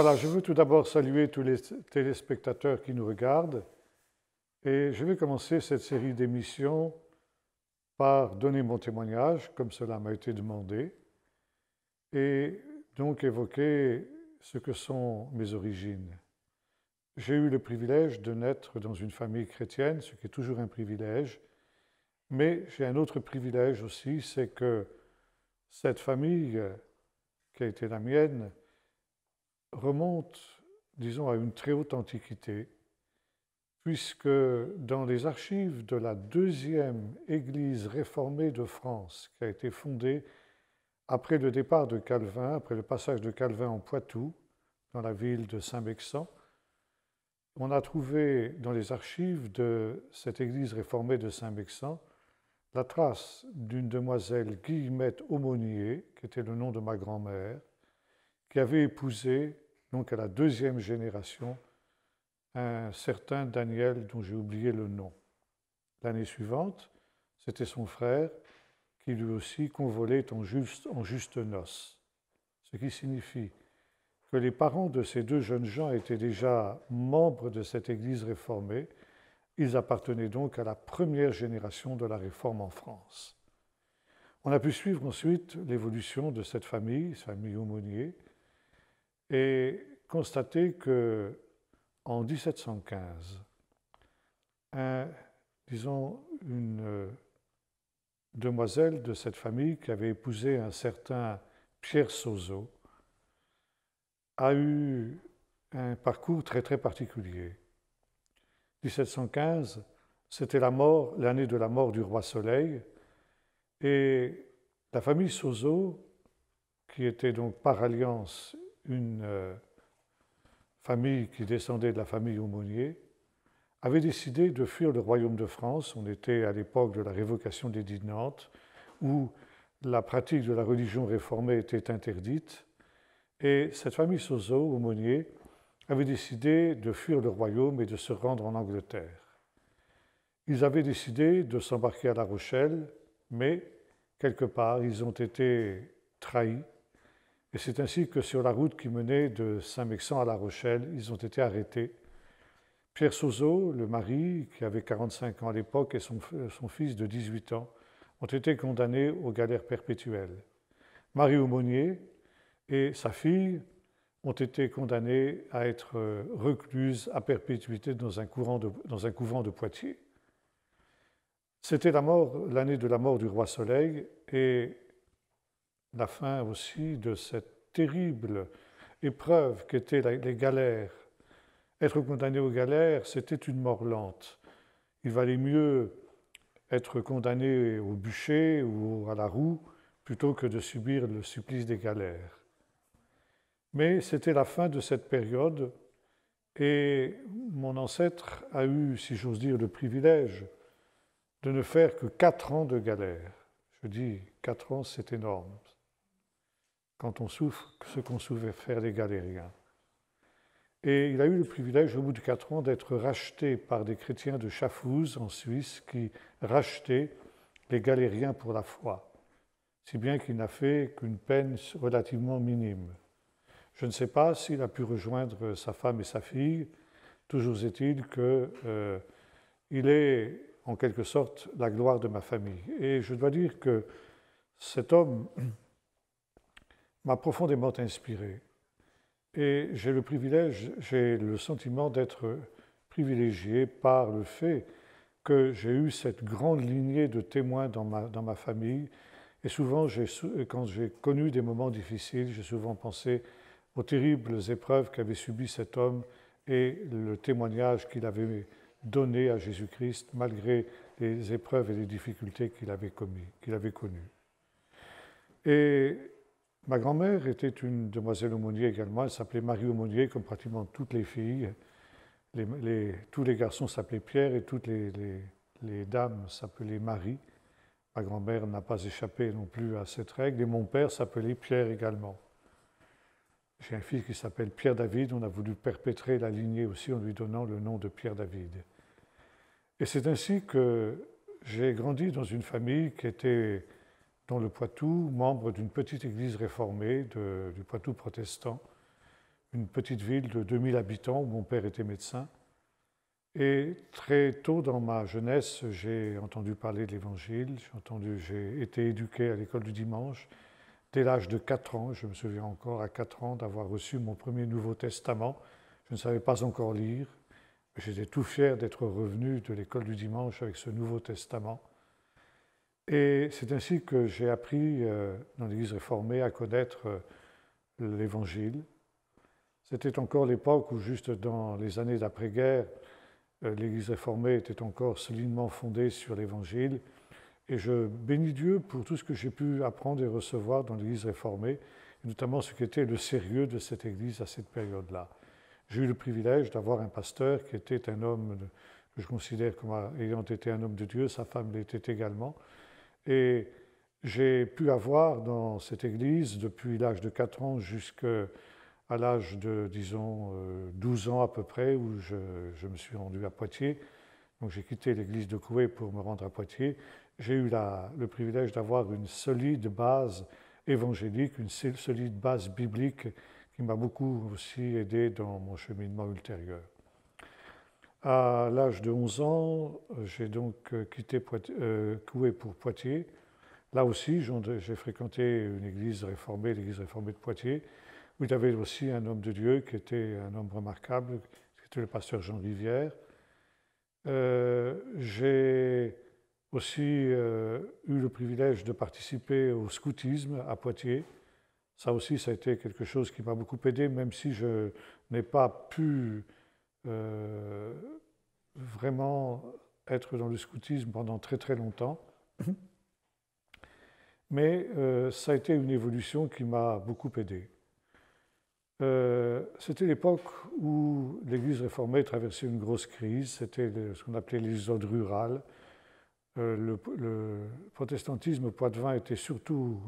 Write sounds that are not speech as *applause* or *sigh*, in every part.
Voilà, je veux tout d'abord saluer tous les téléspectateurs qui nous regardent et je vais commencer cette série d'émissions par donner mon témoignage, comme cela m'a été demandé, et donc évoquer ce que sont mes origines. J'ai eu le privilège de naître dans une famille chrétienne, ce qui est toujours un privilège, mais j'ai un autre privilège aussi, c'est que cette famille qui a été la mienne remonte, disons, à une très haute antiquité, puisque dans les archives de la deuxième Église réformée de France, qui a été fondée après le départ de Calvin, après le passage de Calvin en Poitou, dans la ville de Saint-Mexan, on a trouvé dans les archives de cette église réformée de Saint-Mexan la trace d'une demoiselle Guillemette Aumônier, qui était le nom de ma grand-mère, qui avait épousé, donc à la deuxième génération, un certain Daniel dont j'ai oublié le nom. L'année suivante, c'était son frère qui lui aussi convolait en juste, en juste noces, ce qui signifie que les parents de ces deux jeunes gens étaient déjà membres de cette Église réformée. Ils appartenaient donc à la première génération de la réforme en France. On a pu suivre ensuite l'évolution de cette famille, famille aumônier, et constater que en 1715, disons une demoiselle de cette famille qui avait épousé un certain Pierre Sozo a eu un parcours très très particulier. 1715, c'était la mort, l'année de la mort du roi Soleil, et la famille Sozo, qui était donc par alliance une euh, famille qui descendait de la famille Aumônier, avait décidé de fuir le royaume de France. On était à l'époque de la révocation des de Nantes, où la pratique de la religion réformée était interdite. Et cette famille Sozo, aumônier, avait décidé de fuir le royaume et de se rendre en Angleterre. Ils avaient décidé de s'embarquer à La Rochelle, mais quelque part, ils ont été trahis et c'est ainsi que sur la route qui menait de Saint-Mexan à La Rochelle, ils ont été arrêtés. Pierre Sozo, le mari, qui avait 45 ans à l'époque, et son, fils de 18 ans, ont été condamnés aux galères perpétuelles. Marie Aumônier et sa fille ont été condamnées à être recluses à perpétuité dans un, dans un couvent de Poitiers. C'était l'année de la mort du roi Soleil, et la fin aussi de cette terrible épreuve qu'étaient les galères. Être condamné aux galères, c'était une mort lente. Il valait mieux être condamné au bûcher ou à la roue plutôt que de subir le supplice des galères. Mais c'était la fin de cette période et mon ancêtre a eu, si j'ose dire, le privilège de ne faire que quatre ans de galère. Je dis quatre ans, c'est énorme quand on souffre ce qu'on faire les galériens. Et il a eu le privilège, au bout de quatre ans, d'être racheté par des chrétiens de Schaffhouse, en Suisse, qui rachetaient les galériens pour la foi, si bien qu'il n'a fait qu'une peine relativement minime. Je ne sais pas s'il a pu rejoindre sa femme et sa fille, toujours est-il qu'il euh, est en quelque sorte la gloire de ma famille. Et je dois dire que cet homme m'a profondément inspiré. Et j'ai le privilège, j'ai le sentiment d'être privilégié par le fait que j'ai eu cette grande lignée de témoins dans ma, dans ma famille. Et souvent, quand j'ai connu des moments difficiles, j'ai souvent pensé aux terribles épreuves qu'avait subies cet homme et le témoignage qu'il avait donné à Jésus-Christ malgré les épreuves et les difficultés qu'il avait, avait connues. Et Ma grand-mère était une demoiselle aumônier également. Elle s'appelait Marie Aumônier, comme pratiquement toutes les filles. tous les garçons s'appelaient Pierre et toutes les, les dames s'appelaient Marie. Ma grand-mère n'a pas échappé non plus à cette règle. Et mon père s'appelait Pierre également. J'ai un fils qui s'appelle Pierre David. On a voulu perpétrer la lignée aussi en lui donnant le nom de Pierre David. Et c'est ainsi que j'ai grandi dans une famille qui était dans le Poitou, membre d'une petite église réformée du Poitou protestant, une petite ville de 2000 habitants où mon père était médecin. Et très tôt dans ma jeunesse, j'ai entendu parler de l'Évangile, j'ai été éduqué à l'école du dimanche. Dès l'âge de 4 ans, je me souviens encore à 4 ans d'avoir reçu mon premier Nouveau Testament. Je ne savais pas encore lire, mais j'étais tout fier d'être revenu de l'école du dimanche avec ce Nouveau Testament. Et c'est ainsi que j'ai appris euh, dans l'Église réformée à connaître euh, l'Évangile. C'était encore l'époque où, juste dans les années d'après-guerre, euh, l'Église réformée était encore solidement fondée sur l'Évangile. Et je bénis Dieu pour tout ce que j'ai pu apprendre et recevoir dans l'Église réformée, et notamment ce qu'était le sérieux de cette Église à cette période-là. J'ai eu le privilège d'avoir un pasteur qui était un homme que je considère comme ayant été un homme de Dieu, sa femme l'était également. Et j'ai pu avoir dans cette Église, depuis l'âge de 4 ans jusqu'à l'âge de, disons, 12 euh, ans à peu près, où je, me suis rendu à Poitiers. Donc j'ai quitté l'église de Coué pour me rendre à Poitiers. J'ai eu le privilège d'avoir une solide base évangélique, une solide base biblique qui m'a beaucoup aussi aidé dans mon cheminement ultérieur. À l'âge de 11 ans, j'ai donc quitté euh, Coué pour Poitiers. Là aussi, j'ai fréquenté une église réformée, l'église réformée de Poitiers, où il y avait aussi un homme de Dieu qui était un homme remarquable, qui était le pasteur Jean Rivière. Euh, j'ai aussi euh, eu le privilège de participer au scoutisme à Poitiers. Ça aussi, ça a été quelque chose qui m'a beaucoup aidé, même si je n'ai pas pu euh, vraiment être dans le scoutisme pendant très très longtemps. Mais euh, ça a été une évolution qui m'a beaucoup aidé. Euh, c'était l'époque où l'Église réformée traversait une grosse crise, c'était ce qu'on appelait l'exode rural. Euh, le, le, protestantisme poitevin était surtout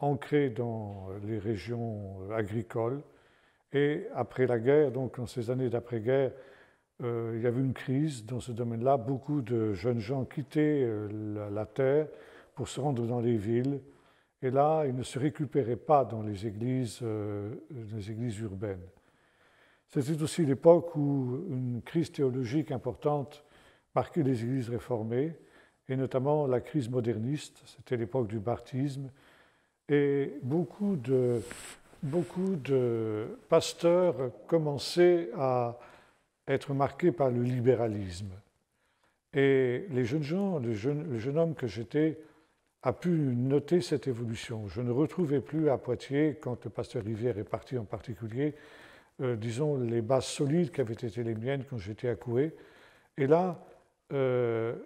ancré dans les régions agricoles. Et après la guerre, donc dans ces années d'après-guerre, il y avait une crise dans ce domaine-là. Beaucoup de jeunes gens quittaient la terre pour se rendre dans les villes. Et là, ils ne se récupéraient pas dans les églises, euh, les églises urbaines. C'était aussi l'époque où une crise théologique importante marquait les églises réformées, et notamment la crise moderniste. C'était l'époque du baptisme. Et beaucoup de, beaucoup de pasteurs commençaient à être marqués par le libéralisme. Et les jeunes gens, le jeune, homme que j'étais, a pu noter cette évolution. Je ne retrouvais plus à Poitiers, quand le pasteur Rivière est parti en particulier, euh, disons, les bases solides qui avaient été les miennes quand j'étais à Coué. Et là, euh,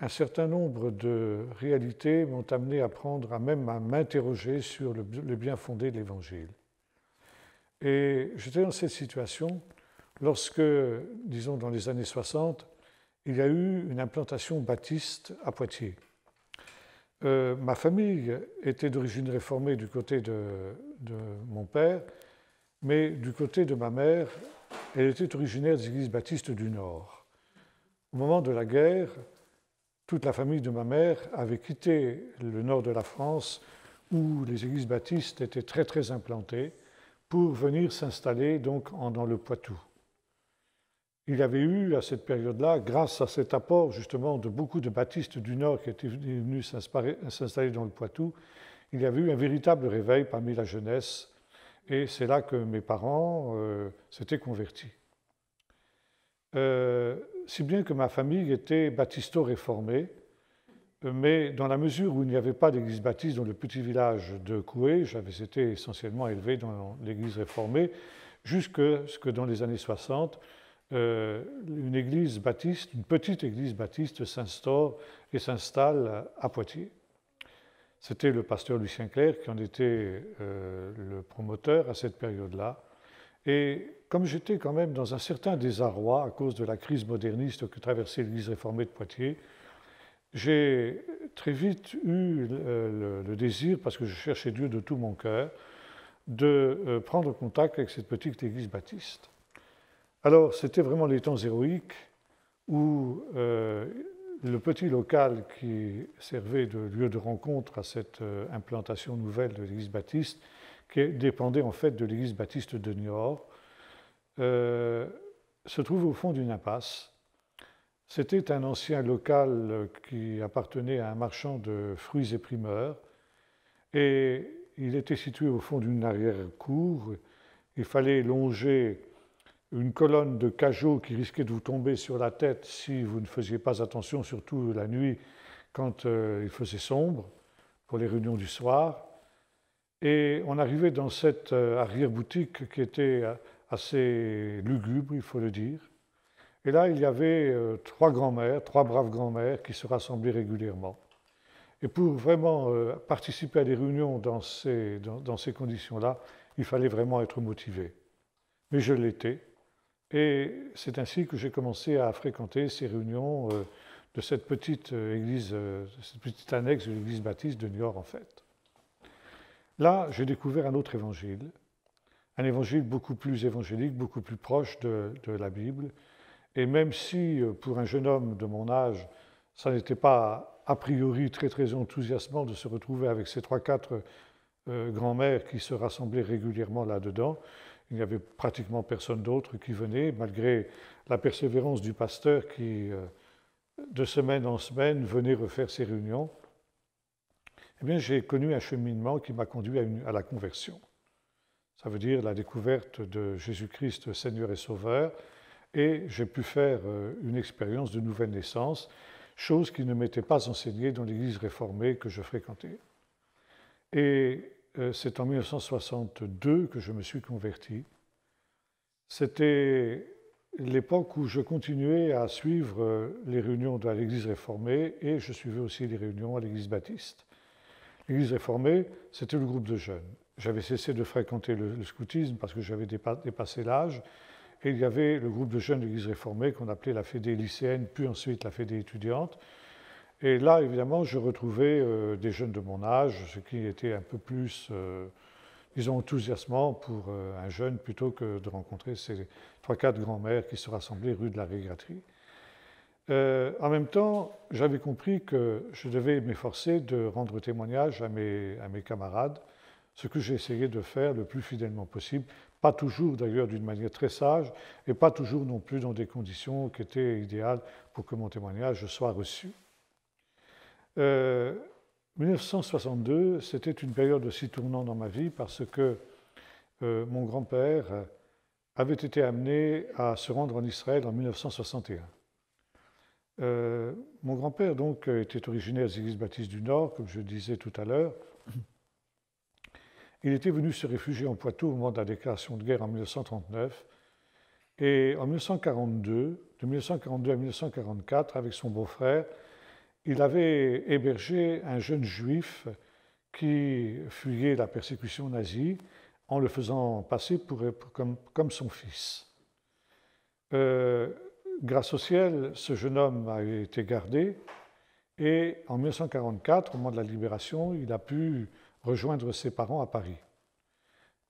un certain nombre de réalités m'ont amené à prendre, à même à m'interroger sur le, bien fondé de l'Évangile. Et j'étais dans cette situation lorsque, disons, dans les années 60, il y a eu une implantation baptiste à Poitiers. Euh, ma famille était d'origine réformée du côté de, mon père, mais du côté de ma mère, elle était originaire des églises baptistes du Nord. Au moment de la guerre, toute la famille de ma mère avait quitté le nord de la France, où les églises baptistes étaient très très implantées, pour venir s'installer donc dans le Poitou il y avait eu à cette période-là, grâce à cet apport justement de beaucoup de baptistes du Nord qui étaient venus s'installer dans le Poitou, il y avait eu un véritable réveil parmi la jeunesse. Et c'est là que mes parents euh, s'étaient convertis. Euh, si bien que ma famille était baptisto-réformée, mais dans la mesure où il n'y avait pas d'église baptiste dans le petit village de Coué, j'avais été essentiellement élevé dans l'église réformée, jusque ce que dans les années 60, euh, une église baptiste, une petite église baptiste s'instaure et s'installe à Poitiers. C'était le pasteur Lucien Clerc qui en était euh, le promoteur à cette période-là. Et comme j'étais quand même dans un certain désarroi à cause de la crise moderniste que traversait l'Église réformée de Poitiers, j'ai très vite eu le, le, désir, parce que je cherchais Dieu de tout mon cœur, de euh, prendre contact avec cette petite Église baptiste. Alors, c'était vraiment les temps héroïques où euh, le petit local qui servait de lieu de rencontre à cette euh, implantation nouvelle de l'Église baptiste, qui dépendait en fait de l'église baptiste de Niort, euh, se trouve au fond d'une impasse. C'était un ancien local qui appartenait à un marchand de fruits et primeurs, et il était situé au fond d'une arrière-cour. Il fallait longer une colonne de cajots qui risquait de vous tomber sur la tête si vous ne faisiez pas attention, surtout la nuit quand euh, il faisait sombre pour les réunions du soir. Et on arrivait dans cette euh, arrière-boutique qui était assez lugubre, il faut le dire. Et là, il y avait trois grands-mères, trois braves grands-mères qui se rassemblaient régulièrement. Et pour vraiment participer à des réunions dans ces, dans ces conditions-là, il fallait vraiment être motivé. Mais je l'étais. Et c'est ainsi que j'ai commencé à fréquenter ces réunions euh, de cette petite euh, église, euh, cette petite annexe de l'église baptiste de New York en fait. Là, j'ai découvert un autre évangile, un évangile beaucoup plus évangélique, beaucoup plus proche de, la Bible. Et même si pour un jeune homme de mon âge, ça n'était pas a priori très très enthousiasmant de se retrouver avec ces trois quatre grands-mères qui se rassemblaient régulièrement là-dedans, il n'y avait pratiquement personne d'autre qui venait, malgré la persévérance du pasteur qui, euh, de semaine en semaine, venait refaire ses réunions. Eh bien, j'ai connu un cheminement qui m'a conduit à, la conversion. Ça veut dire la découverte de Jésus-Christ, Seigneur et Sauveur, et j'ai pu faire euh, une expérience de nouvelle naissance, chose qui ne m'était pas enseignée dans l'Église réformée que je fréquentais. Et euh, c'est en 1962 que je me suis converti. C'était l'époque où je continuais à suivre euh, les réunions de l'Église réformée et je suivais aussi les réunions à l'Église baptiste. L'Église réformée, c'était le groupe de jeunes. J'avais cessé de fréquenter le, scoutisme parce que j'avais dépassé l'âge. Et il y avait le groupe de jeunes de l'Église réformée qu'on appelait la Fédé lycéenne, puis ensuite la Fédé étudiante. Et là, évidemment, je retrouvais euh, des jeunes de mon âge, ce qui était un peu plus, euh, disons, enthousiasmant pour euh, un jeune plutôt que de rencontrer ces trois, quatre grands-mères qui se rassemblaient rue de la Régraterie. en même temps, j'avais compris que je devais m'efforcer de rendre témoignage à mes camarades, ce que j'ai essayé de faire le plus fidèlement possible, pas toujours d'ailleurs d'une manière très sage, et pas toujours non plus dans des conditions qui étaient idéales pour que mon témoignage soit reçu. 1962, euh, c'était une période aussi tournante dans ma vie parce que euh, mon grand-père avait été amené à se rendre en Israël en 1961. Euh, mon grand-père donc était originaire des églises baptistes du Nord, comme je le disais tout à l'heure. Il était venu se réfugier en Poitou au moment de la déclaration de guerre en 1939. Et en 1942, de 1942 à 1944, avec son beau-frère, il avait hébergé un jeune juif qui fuyait la persécution nazie en le faisant passer pour, comme, son fils. Euh, grâce au ciel, ce jeune homme a été gardé et en 1944, au moment de la libération, il a pu rejoindre ses parents à Paris.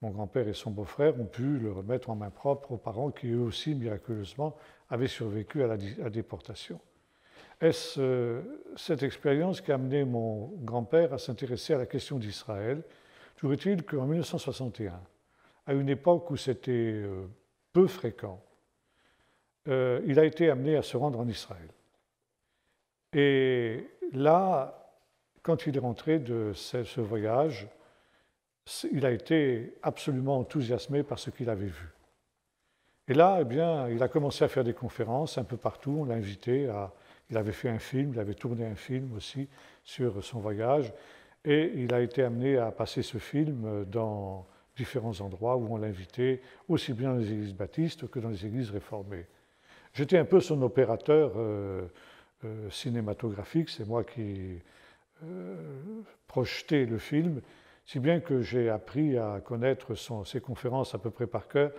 Mon grand-père et son beau-frère ont pu le remettre en main propre aux parents qui eux aussi, miraculeusement, avaient survécu à la déportation. Est-ce euh, cette expérience qui a amené mon grand-père à s'intéresser à la question d'Israël Toujours est-il qu'en 1961, à une époque où c'était euh, peu fréquent, euh, il a été amené à se rendre en Israël. Et là, quand il est rentré de ce voyage, il a été absolument enthousiasmé par ce qu'il avait vu. Et là, eh bien, il a commencé à faire des conférences un peu partout. On l'a invité il avait fait un film, il avait tourné un film aussi sur son voyage, et il a été amené à passer ce film dans différents endroits où on l'invitait, aussi bien dans les églises baptistes que dans les églises réformées. J'étais un peu son opérateur euh, euh, cinématographique, c'est moi qui euh, projetais le film, si bien que j'ai appris à connaître ses conférences à peu près par cœur,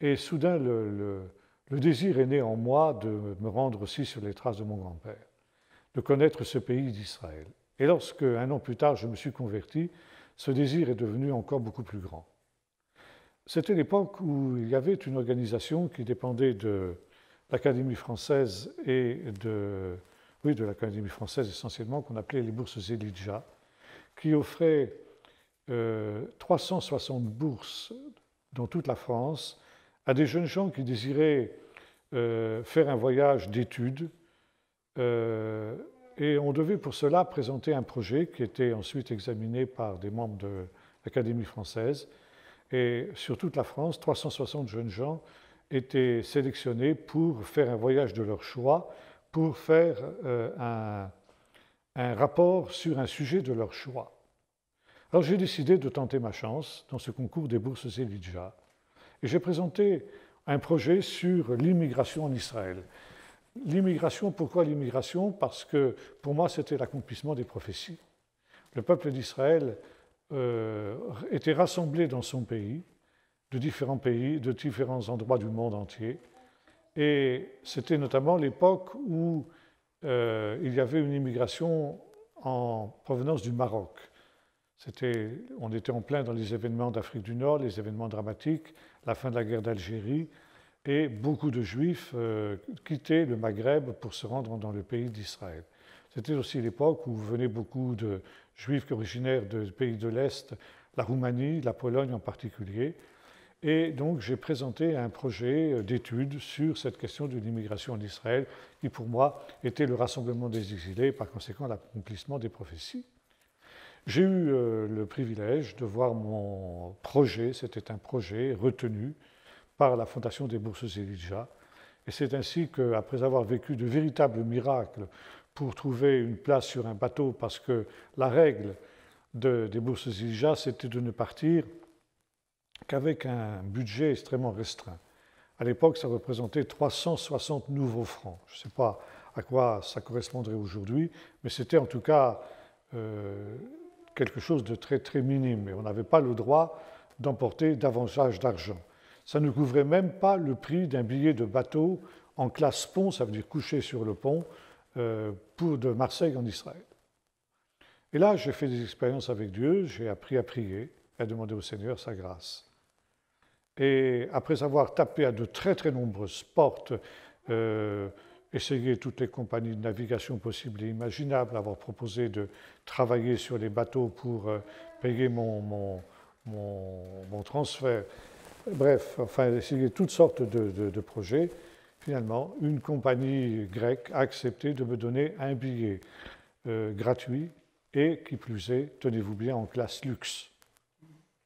et soudain le désir est né en moi de me rendre aussi sur les traces de mon grand-père, de connaître ce pays d'Israël. Et lorsque, un an plus tard, je me suis converti, ce désir est devenu encore beaucoup plus grand. C'était l'époque où il y avait une organisation qui dépendait de l'Académie française et de, de l'Académie française essentiellement, qu'on appelait les bourses Elijah, qui offrait 360 bourses dans toute la France à des jeunes gens qui désiraient faire un voyage d'études. et on devait pour cela présenter un projet qui était ensuite examiné par des membres de l'Académie française. Et sur toute la France, 360 jeunes gens étaient sélectionnés pour faire un voyage de leur choix, pour faire un, un rapport sur un sujet de leur choix. Alors j'ai décidé de tenter ma chance dans ce concours des bourses Elijah et j'ai présenté un projet sur l'immigration en Israël. L'immigration, pourquoi l'immigration? Parce que pour moi c'était l'accomplissement des prophéties. Le peuple d'Israël euh, était rassemblé dans son pays, de différents pays, de différents endroits du monde entier, et c'était notamment l'époque où euh, il y avait une immigration en provenance du Maroc. on était en plein dans les événements d'Afrique du Nord, les événements dramatiques, la fin de la guerre d'Algérie, et beaucoup de Juifs euh, quittaient le Maghreb pour se rendre dans le pays d'Israël. C'était aussi l'époque où venaient beaucoup de Juifs originaires de pays de l'Est, la Roumanie, la Pologne en particulier, et donc j'ai présenté un projet d'étude sur cette question de l'immigration en Israël, qui pour moi était le rassemblement des exilés et par conséquent l'accomplissement des prophéties. J'ai eu euh, le privilège de voir mon projet, c'était un projet retenu par la Fondation des Bourses Elijah, et c'est ainsi qu'après avoir vécu de véritables miracles pour trouver une place sur un bateau, parce que la règle des Bourses Elijah, c'était de ne partir qu'avec un budget extrêmement restreint. À l'époque, ça représentait 360 nouveaux francs. Je ne sais pas à quoi ça correspondrait aujourd'hui, mais c'était en tout cas euh, quelque chose de très très minime. Et on n'avait pas le droit d'emporter davantage d'argent. Ça ne couvrait même pas le prix d'un billet de bateau en classe pont, ça veut dire couché sur le pont, euh, pour de Marseille en Israël. Et là, j'ai fait des expériences avec Dieu, j'ai appris à prier, à demander au Seigneur sa grâce. Et après avoir tapé à de très très nombreuses portes, euh, essayé toutes les compagnies de navigation possibles et imaginables, avoir proposé de travailler sur les bateaux pour euh, payer mon, mon, mon, transfert, bref, enfin, essayer toutes sortes de, de, projets, finalement, une compagnie grecque a accepté de me donner un billet euh, gratuit et, qui plus est, tenez-vous bien, en classe luxe.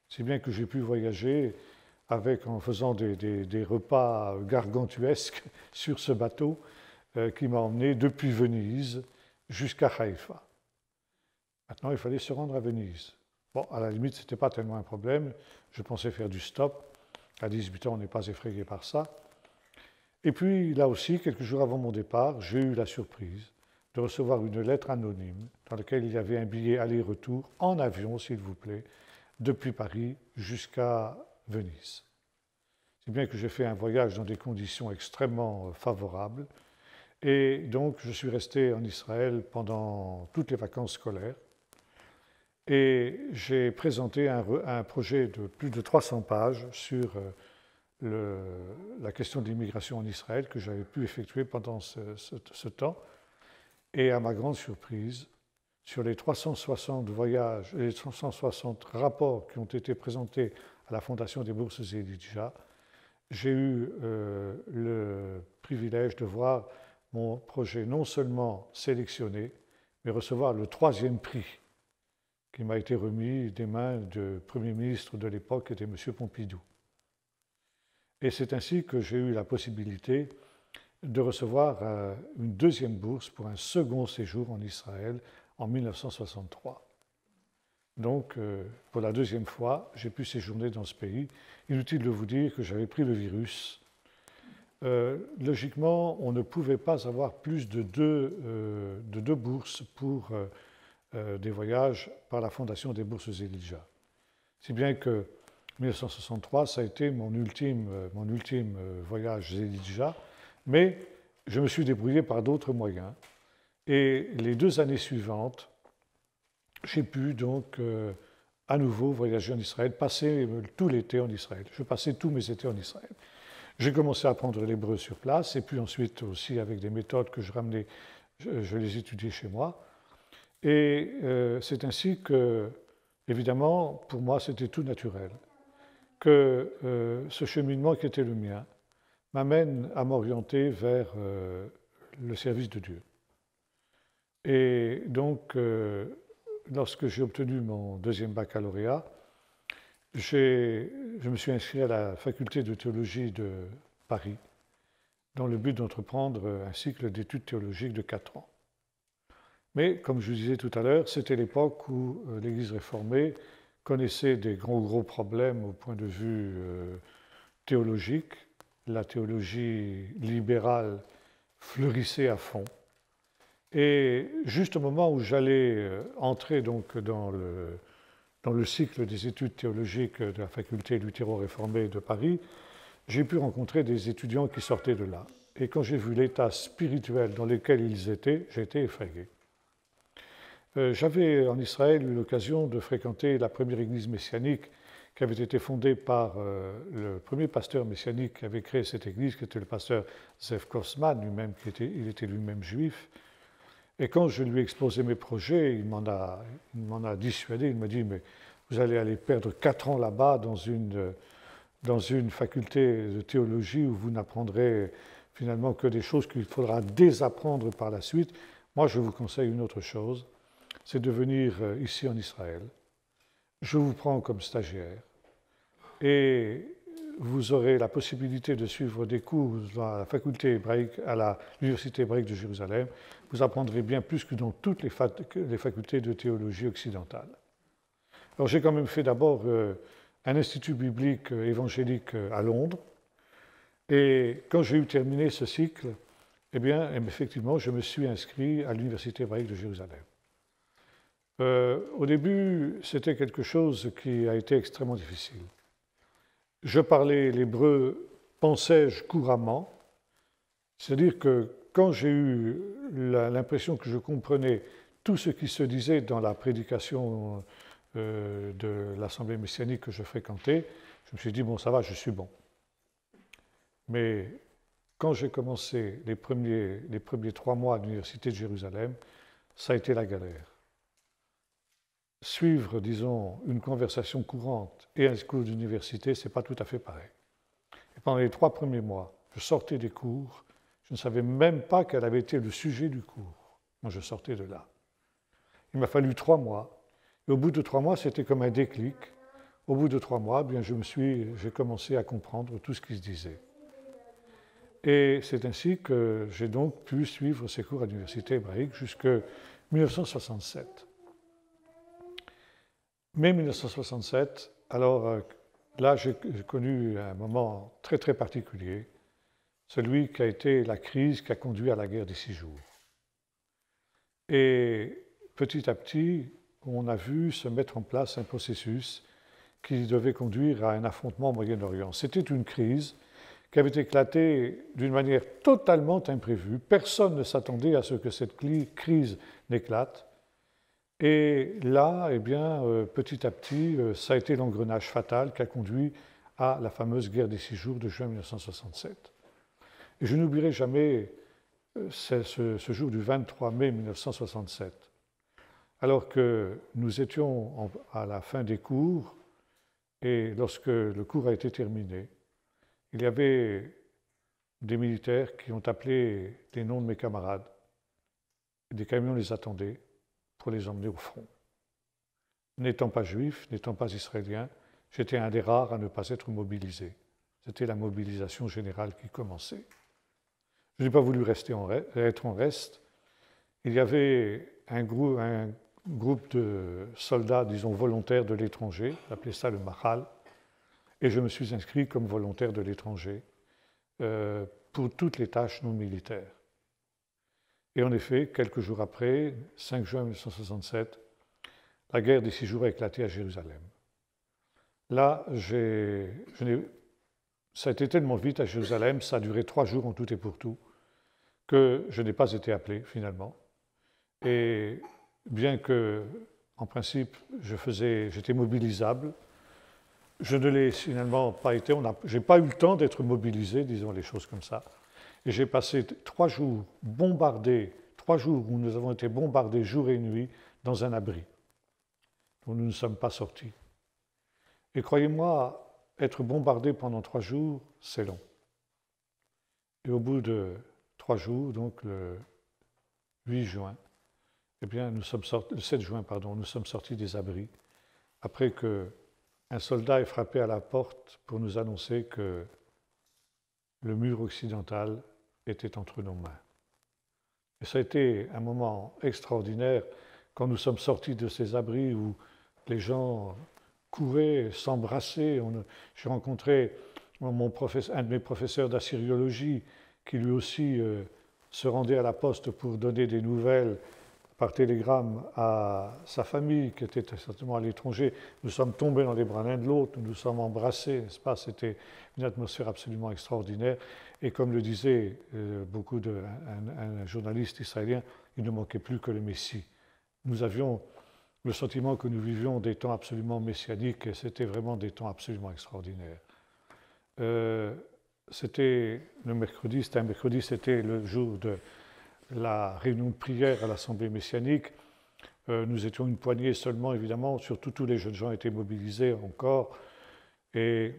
Si bien que j'ai pu voyager avec, en faisant des, repas gargantuesques *laughs* sur ce bateau euh, qui m'a emmené depuis Venise jusqu'à Haïfa. Maintenant, il fallait se rendre à Venise. Bon, à la limite, ce n'était pas tellement un problème. Je pensais faire du stop. À 18 ans, on n'est pas effrayé par ça. Et puis, là aussi, quelques jours avant mon départ, j'ai eu la surprise de recevoir une lettre anonyme dans laquelle il y avait un billet aller-retour en avion, s'il vous plaît, depuis Paris jusqu'à Venise. C'est bien que j'ai fait un voyage dans des conditions extrêmement euh, favorables. Et donc, je suis resté en Israël pendant toutes les vacances scolaires. Et j'ai présenté un, projet de plus de 300 pages sur euh, la question de l'immigration en Israël que j'avais pu effectuer pendant ce, ce, temps. Et à ma grande surprise, sur les 360 voyages, les 360 rapports qui ont été présentés à la Fondation des bourses Elijah, j'ai eu euh, le privilège de voir mon projet non seulement sélectionné, mais recevoir le troisième prix qui m'a été remis des mains du Premier ministre de l'époque, était M. Pompidou. Et c'est ainsi que j'ai eu la possibilité de recevoir euh, une deuxième bourse pour un second séjour en Israël en 1963. Donc, euh, pour la deuxième fois, j'ai pu séjourner dans ce pays. Inutile de vous dire que j'avais pris le virus. Euh, logiquement, on ne pouvait pas avoir plus de deux, euh, de deux bourses pour des voyages par la Fondation des bourses Elijah. Si bien que 1963, ça a été mon ultime, mon ultime voyage Elijah, mais je me suis débrouillé par d'autres moyens. Et les deux années suivantes, j'ai pu donc euh, à nouveau voyager en Israël, passer tout l'été en Israël. Je passais tous mes étés en Israël. J'ai commencé à apprendre l'hébreu sur place, et puis ensuite aussi avec des méthodes que je ramenais, je, les étudiais chez moi. Et euh, c'est ainsi que évidemment, pour moi, c'était tout naturel que euh, ce cheminement qui était le mien m'amène à m'orienter vers le service de Dieu. Et donc, lorsque j'ai obtenu mon deuxième baccalauréat, je me suis inscrit à la faculté de théologie de Paris, dans le but d'entreprendre un cycle d'études théologiques de quatre ans. Mais, comme je vous disais tout à l'heure, c'était l'époque où euh, l'Église réformée connaissait des gros, gros problèmes au point de vue euh, théologique. La théologie libérale fleurissait à fond. Et juste au moment où j'allais euh, entrer donc dans le, dans le cycle des études théologiques de la faculté luthéro-réformée de Paris, j'ai pu rencontrer des étudiants qui sortaient de là. Et quand j'ai vu l'état spirituel dans lequel ils étaient, j'ai été effrayé. Euh, j'avais en Israël eu l'occasion de fréquenter la première église messianique qui avait été fondée par euh, le premier pasteur messianique qui avait créé cette église, qui était le pasteur Zev Kosman, lui-même, qui était, il était lui-même juif. Et quand je lui ai exposé mes projets, il m'en a, dissuadé. Il m'a dit Mais vous allez aller perdre quatre ans là-bas dans une, dans faculté de théologie où vous n'apprendrez finalement que des choses qu'il faudra désapprendre par la suite. Moi, je vous conseille une autre chose c'est de venir euh, ici en Israël. Je vous prends comme stagiaire et vous aurez la possibilité de suivre des cours à la faculté hébraïque, à l'université hébraïque de Jérusalem. Vous apprendrez bien plus que dans toutes les, facultés de théologie occidentale. Alors j'ai quand même fait d'abord euh, un institut biblique euh, évangélique à Londres. Et quand j'ai eu terminé ce cycle, eh bien, effectivement, je me suis inscrit à l'université hébraïque de Jérusalem. Euh, au début, c'était quelque chose qui a été extrêmement difficile. Je parlais l'hébreu, pensais-je, couramment, c'est-à-dire que quand j'ai eu l'impression que je comprenais tout ce qui se disait dans la prédication euh, de l'Assemblée messianique que je fréquentais, je me suis dit, bon, ça va, je suis bon. Mais quand j'ai commencé les premiers, les premiers trois mois à l'Université de Jérusalem, ça a été la galère suivre, disons, une conversation courante et un cours d'université, ce n'est pas tout à fait pareil. Et pendant les trois premiers mois, je sortais des cours, je ne savais même pas quel avait été le sujet du cours quand je sortais de là. Il m'a fallu trois mois, et au bout de trois mois, c'était comme un déclic. Au bout de trois mois, bien, je me suis, j'ai commencé à comprendre tout ce qui se disait. Et c'est ainsi que j'ai donc pu suivre ces cours à l'université hébraïque jusqu'en 1967. Mai 1967, alors euh, là j'ai connu un moment très très particulier, celui qui a été la crise qui a conduit à la guerre des six jours. Et petit à petit, on a vu se mettre en place un processus qui devait conduire à un affrontement au Moyen-Orient. C'était une crise qui avait éclaté d'une manière totalement imprévue. Personne ne s'attendait à ce que cette crise n'éclate. Et là, eh bien, euh, petit à petit, euh, ça a été l'engrenage fatal qui a conduit à la fameuse guerre des six jours de juin 1967. Je n'oublierai jamais euh, ce, jour du 23 mai 1967, alors que nous étions à la fin des cours, et lorsque le cours a été terminé, il y avait des militaires qui ont appelé les noms de mes camarades. Des camions les attendaient pour les emmener au front. N'étant pas juif, n'étant pas israélien, j'étais un des rares à ne pas être mobilisé. C'était la mobilisation générale qui commençait. Je n'ai pas voulu rester en être en reste. Il y avait un groupe, de soldats, disons volontaires de l'étranger, appelé ça le Mahal, et je me suis inscrit comme volontaire de l'étranger euh, pour toutes les tâches non militaires. Et en effet, quelques jours après, 5 juin 1967, la guerre des six jours a éclaté à Jérusalem. Là, ça a été tellement vite à Jérusalem, ça a duré trois jours en tout et pour tout, que je n'ai pas été appelé finalement. Et bien que, en principe, j'étais mobilisable, je ne l'ai finalement pas été. Je n'ai pas eu le temps d'être mobilisé, disons les choses comme ça. Et j'ai passé trois jours bombardés, trois jours où nous avons été bombardés jour et nuit dans un abri. dont nous ne sommes pas sortis. Et croyez-moi, être bombardé pendant trois jours, c'est long. Et au bout de trois jours, donc le 8 juin, eh bien, nous sommes sortis, le 7 juin, pardon, nous sommes sortis des abris, après que un soldat ait frappé à la porte pour nous annoncer que le mur occidental était entre nos mains. Et ça a été un moment extraordinaire quand nous sommes sortis de ces abris où les gens couraient, s'embrassaient. J'ai rencontré mon professeur, un de mes professeurs d'assyriologie qui lui aussi euh, se rendait à la poste pour donner des nouvelles par télégramme à sa famille qui était certainement à l'étranger. Nous sommes tombés dans les bras l'un de l'autre, nous nous sommes embrassés, n'est-ce pas? C'était une atmosphère absolument extraordinaire. Et comme le disait euh, beaucoup de, un, journaliste israélien, il ne manquait plus que le Messie. Nous avions le sentiment que nous vivions des temps absolument messianiques et c'était vraiment des temps absolument extraordinaires. Euh, c'était le mercredi, c'était un mercredi, c'était le jour de la réunion de prière à l'Assemblée messianique. Euh, nous étions une poignée seulement, évidemment, surtout tous les jeunes gens étaient mobilisés encore. Et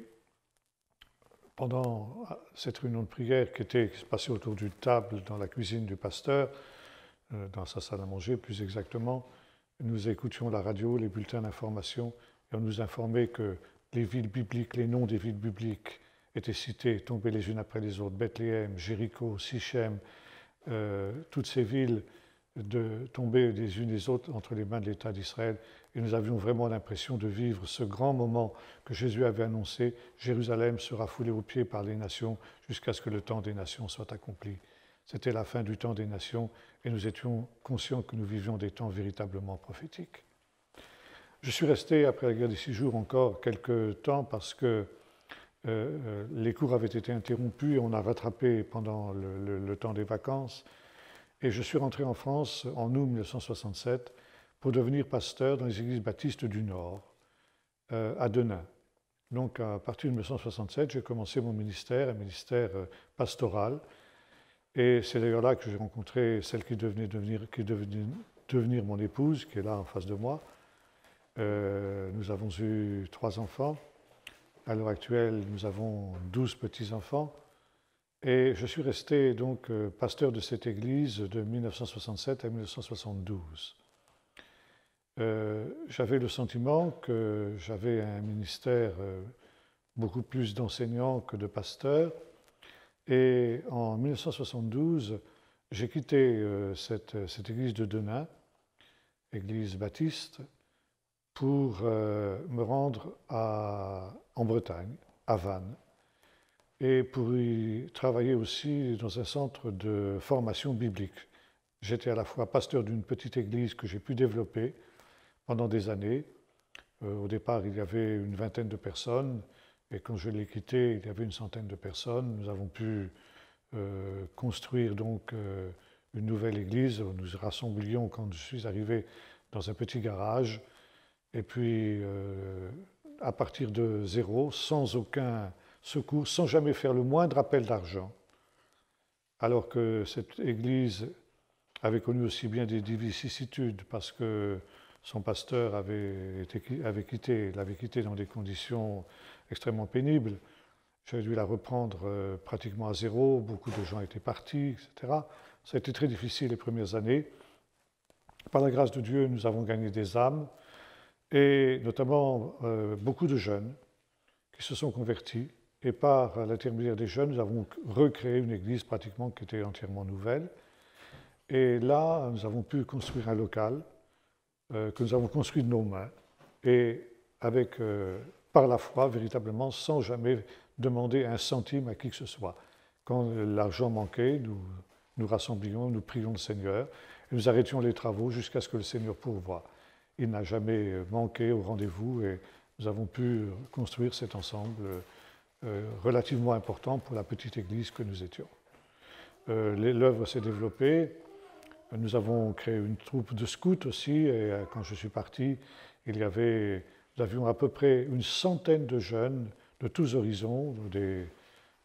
pendant cette réunion de prière qui, était, qui se passait autour d'une table dans la cuisine du pasteur, euh, dans sa salle à manger plus exactement, nous écoutions la radio, les bulletins d'information, et on nous informait que les villes bibliques, les noms des villes bibliques étaient cités, tombés les unes après les autres, Bethléem, Jéricho, Sichem, euh, toutes ces villes de les unes les autres entre les mains de l'État d'Israël. Et nous avions vraiment l'impression de vivre ce grand moment que Jésus avait annoncé, Jérusalem sera foulée aux pieds par les nations jusqu'à ce que le temps des nations soit accompli. C'était la fin du temps des nations et nous étions conscients que nous vivions des temps véritablement prophétiques. Je suis resté après la guerre des six jours encore quelques temps parce que euh, euh, les cours avaient été interrompus et on a rattrapé pendant le, temps des vacances. Et je suis rentré en France en août 1967 pour devenir pasteur dans les églises baptistes du Nord, euh, à Denain. Donc à partir de 1967, j'ai commencé mon ministère, un ministère pastoral. Et c'est d'ailleurs là que j'ai rencontré celle qui devenait devenir, mon épouse, qui est là en face de moi. nous avons eu trois enfants. À l'heure actuelle, nous avons 12 petits-enfants. Et je suis resté donc euh, pasteur de cette église de 1967 à 1972. Euh, j'avais le sentiment que j'avais un ministère euh, beaucoup plus d'enseignants que de pasteurs. Et en 1972, j'ai quitté cette, cette, église de Denain, église baptiste, pour euh, me rendre en Bretagne, à Vannes, et pour y travailler aussi dans un centre de formation biblique. J'étais à la fois pasteur d'une petite église que j'ai pu développer pendant des années. Euh, au départ, il y avait une vingtaine de personnes, et quand je l'ai quitté, il y avait une centaine de personnes. Nous avons pu euh, construire donc une nouvelle église. Nous rassemblions quand je suis arrivé dans un petit garage et puis, euh, à partir de zéro, sans aucun secours, sans jamais faire le moindre appel d'argent, alors que cette Église avait connu aussi bien des vicissitudes parce que son pasteur avait, quitté, l'avait quitté dans des conditions extrêmement pénibles. J'avais dû la reprendre euh, pratiquement à zéro, beaucoup de gens étaient partis, etc. Ça a été très difficile les premières années. Par la grâce de Dieu, nous avons gagné des âmes, et notamment euh, beaucoup de jeunes qui se sont convertis. Et par l'intermédiaire des jeunes, nous avons recréé une église pratiquement qui était entièrement nouvelle. Et là, nous avons pu construire un local euh, que nous avons construit de nos mains et avec, euh, par la foi, véritablement, sans jamais demander un centime à qui que ce soit. Quand l'argent manquait, nous nous rassemblions, nous prions le Seigneur et nous arrêtions les travaux jusqu'à ce que le Seigneur pourvoie il n'a jamais manqué au rendez-vous et nous avons pu construire cet ensemble euh, relativement important pour la petite église que nous étions. Euh, l'œuvre s'est développée. Nous avons créé une troupe de scouts aussi, et euh, quand je suis parti, il y avait, nous avions à peu près une centaine de jeunes de tous horizons,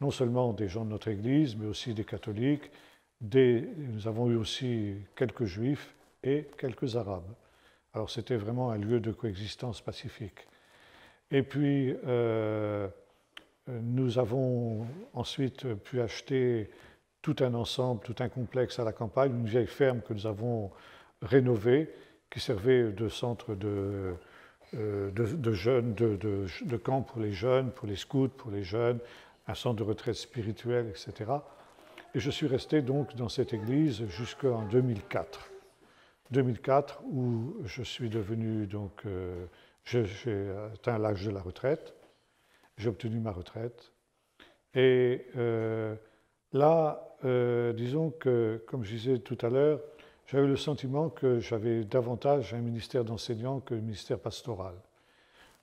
non seulement des gens de notre Église, mais aussi des catholiques. Nous avons eu aussi quelques juifs et quelques arabes Alors c'était vraiment un lieu de coexistence pacifique. Et puis, euh, nous avons ensuite pu acheter tout un ensemble, tout un complexe à la campagne, une vieille ferme que nous avons rénovée, qui servait de centre de, euh, de, jeunes, de, de, camp pour les jeunes, pour les scouts, pour les jeunes, un centre de retraite spirituelle, etc. Et je suis resté donc dans cette église jusqu'en 2004. 2004 où je suis devenu donc euh, j'ai atteint l'âge de la retraite, j'ai obtenu ma retraite et euh, là disons que comme je disais tout à l'heure j'avais le sentiment que j'avais davantage un ministère d'enseignant que un ministère pastoral.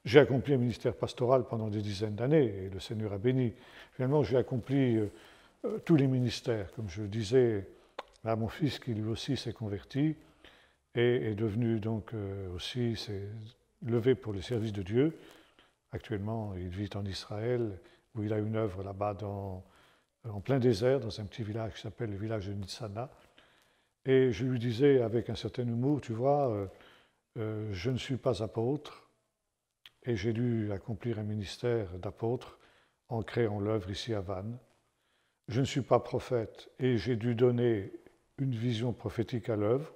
J'ai accompli un ministère pastoral pendant des dizaines d'années et le Seigneur a béni. Finalement, j'ai accompli euh, euh, tous les ministères. Comme je le disais à mon fils qui lui aussi s'est converti et est devenu donc euh, aussi levé pour le service de Dieu. Actuellement, il vit en Israël où il a une œuvre là-bas en plein désert, dans un petit village qui s'appelle le village de Nitsana. Et je lui disais avec un certain humour, tu vois, euh, euh, je ne suis pas apôtre et j'ai dû accomplir un ministère d'apôtre en créant l'œuvre ici à Vannes. Je ne suis pas prophète et j'ai dû donner une vision prophétique à l'œuvre.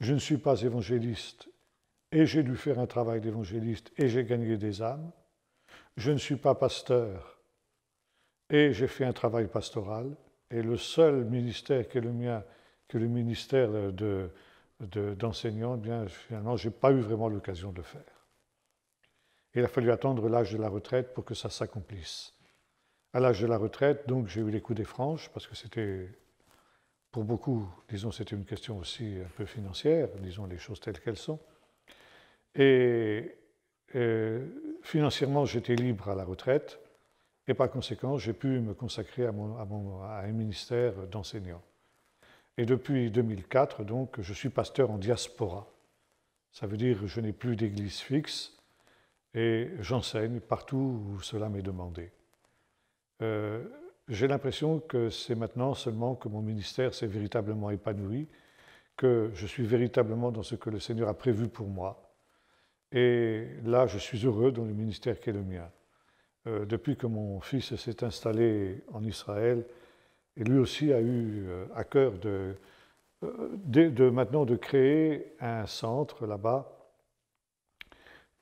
Je ne suis pas évangéliste et j'ai dû faire un travail d'évangéliste et j'ai gagné des âmes. Je ne suis pas pasteur et j'ai fait un travail pastoral. Et le seul ministère qui est le mien, que le ministère d'enseignant, de, bien, finalement, je n'ai pas eu vraiment l'occasion de le faire. Il a fallu attendre l'âge de la retraite pour que ça s'accomplisse. À l'âge de la retraite, donc, j'ai eu les coups des franges, parce que c'était, pour beaucoup, disons, c'était une question aussi un peu financière, disons les choses telles qu'elles sont. Et, financièrement, j'étais libre à la retraite, et par conséquent, j'ai pu me consacrer à, à un ministère d'enseignant. Et depuis 2004, donc, je suis pasteur en diaspora. Ça veut dire que je n'ai plus d'église fixe et j'enseigne partout où cela m'est demandé. Euh, j'ai l'impression que c'est maintenant seulement que mon ministère s'est véritablement épanoui, que je suis véritablement dans ce que le Seigneur a prévu pour moi. Et là, je suis heureux dans le ministère qui est le mien. Euh, depuis que mon fils s'est installé en Israël, et lui aussi a eu euh, à cœur de, euh, de, maintenant de créer un centre là-bas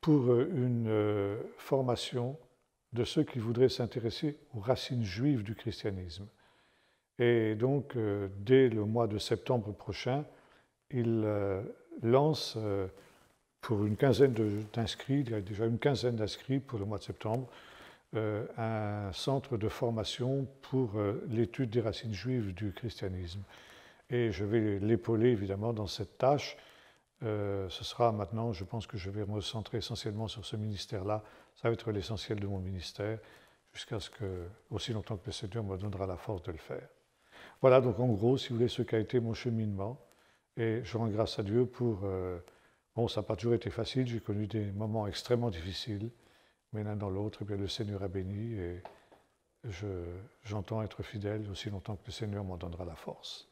pour une formation de ceux qui voudraient s'intéresser aux racines juives du christianisme. Et donc, dès le mois de septembre prochain, il lance pour une quinzaine d'inscrits, il y a déjà une quinzaine d'inscrits pour le mois de septembre, euh, un centre de formation pour euh, l'étude des racines juives du christianisme. Et je vais l'épauler évidemment dans cette tâche. Euh, ce sera maintenant, je pense que je vais me centrer essentiellement sur ce ministère-là. Ça va être l'essentiel de mon ministère, jusqu'à ce que, aussi longtemps que le Seigneur me donnera la force de le faire. Voilà donc en gros, si vous voulez, ce qu'a été mon cheminement. Et je rends grâce à Dieu pour... bon, ça n'a pas toujours été facile, j'ai connu des moments extrêmement difficiles mais l'un dans l'autre, eh le Seigneur a béni et j'entends être fidèle aussi longtemps que le Seigneur m'en donnera la force.